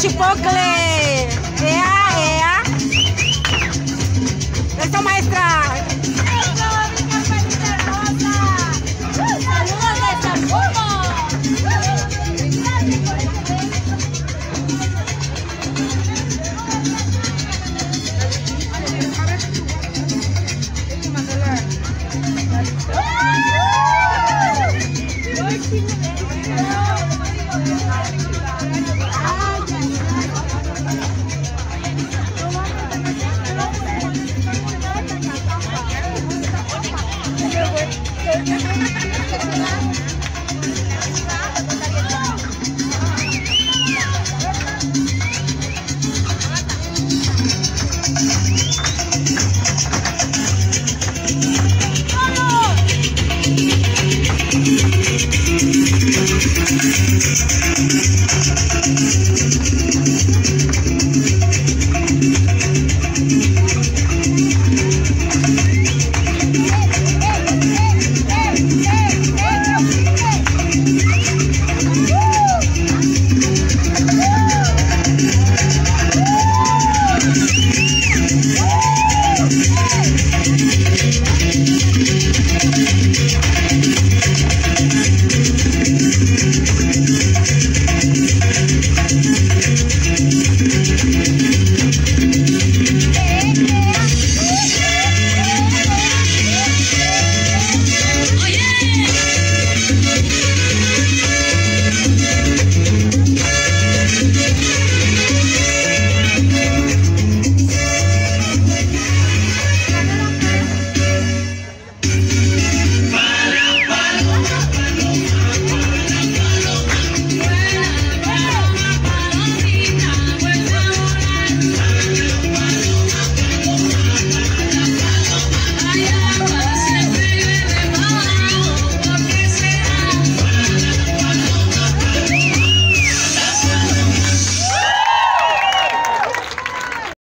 Chipocle! É, é! Eu sou maestra